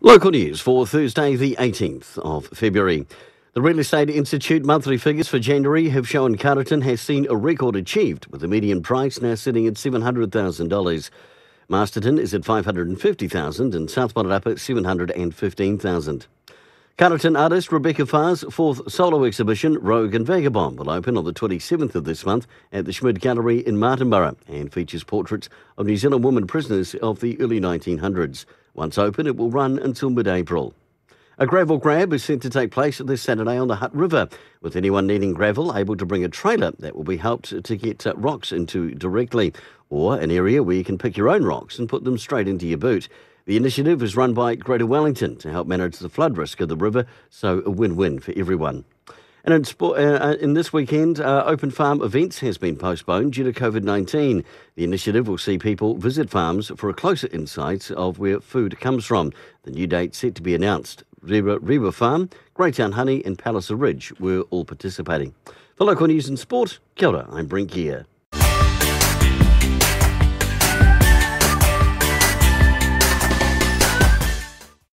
Local news for Thursday, the 18th of February. The Real Estate Institute monthly figures for January have shown Carterton has seen a record achieved, with the median price now sitting at $700,000. Masterton is at 550,000 and South Wairarapa $715,000. Carterton artist Rebecca Farr's fourth solo exhibition, Rogue and Vagabond, will open on the 27th of this month at the Schmid Gallery in Martinborough and features portraits of New Zealand women prisoners of the early 1900s. Once open, it will run until mid April. A gravel grab is set to take place this Saturday on the Hutt River, with anyone needing gravel able to bring a trailer that will be helped to get uh, rocks into directly, or an area where you can pick your own rocks and put them straight into your boot. The initiative is run by Greater Wellington to help manage the flood risk of the river, so a win-win for everyone. And in, sport, uh, uh, in this weekend, uh, Open Farm events has been postponed due to COVID 19. The initiative will see people visit farms for a closer insight of where food comes from. The new date set to be announced. Reba, Reba Farm, Greytown Honey, and Palliser Ridge were all participating. For local news and sport, kia ora, I'm Brent Gare.